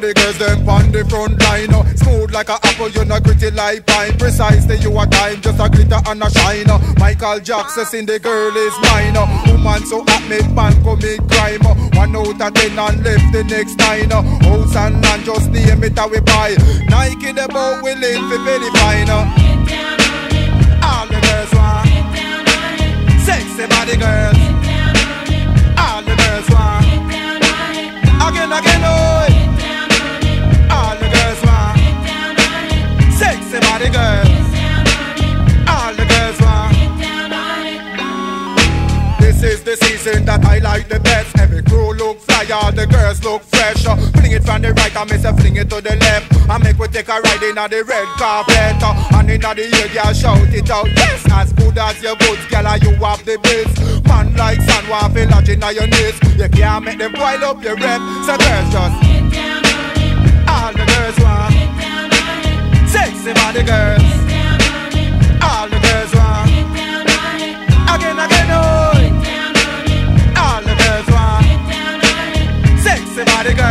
the girls them on the front line. Uh, smooth like a apple, you're not gritty like pine. Precisely you a time, just a glitter and a shine. Uh, Michael Jackson in the girl is mine. Uh, woman so hot, make man commit crime. Uh, one out of ten and left the next nine. Uh, house and land, just name it how we buy. Nike the boat, we live for very fine. Uh. All the girls want sexy body girls. That I like the best. Every crew look fly, all the girls look fresh. Fling it from the right, I miss a fling it to the left. I make we take a ride in the red carpet. And in the girl, shout it out. Yes, as good as your goods, girl, you have the biz. Man like sun, want feel lodge in your knees. You can't make them wild up your rep. So girls just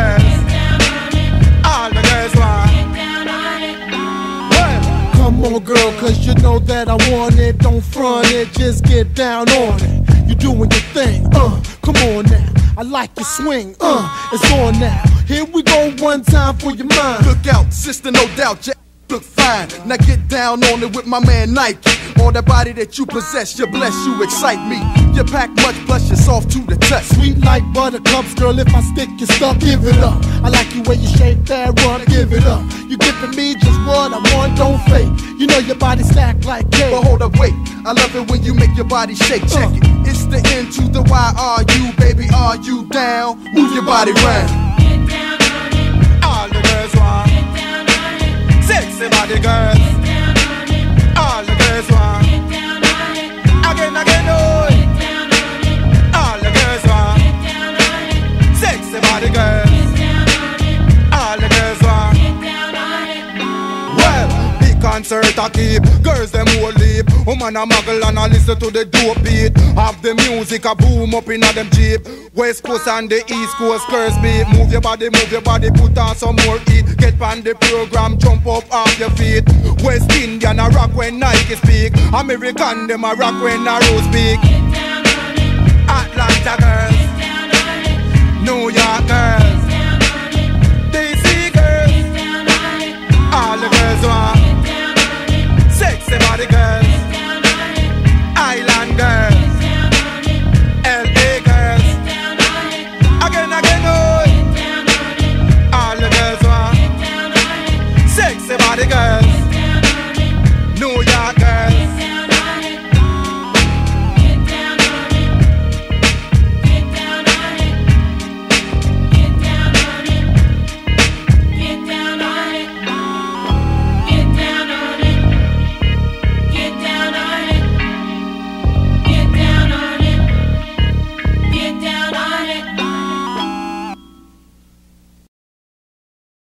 girls. All the girls want. Come on, girl, cause you know that I want it. Don't front it, just get down on it. You're doing your thing, uh, come on now. I like your swing, uh, it's on now. Here we go one time for your mind. Look out, sister, no doubt, you look fine. Now get down on it with my man Nike. All that body that you possess, you bless, you excite me. You pack much, plus you're soft to the touch. Sweet like buttercups, girl, if I stick you stuck, give it up. I like you when you shape that run, give it up. You giving me just what I want, don't fake. You know your body stacked like cake. But hold up, wait. I love it when you make your body shake. Check it. Uh. It's the N to the Y. Are you, baby? Are you down? Move your body round. all the girls want sexy body girls. Big concert I keep. Girls them whole leap. Woman a muggle and I listen to the dope beat. Have the music a boom up in a them jeep. West coast and the east coast curse beat. Move your body, move your body, put on some more heat. Get on the program, jump up off your feet. West Indian a rock when Nike speak. American them a rock when a Rose speak party girls. New York